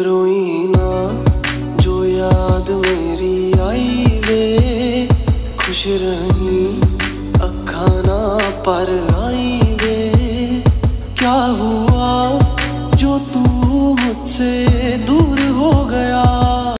रोई ना, जो याद मेरी आई वे। खुश रही अखा ना पर आई वे। क्या हुआ, जो तू मुझसे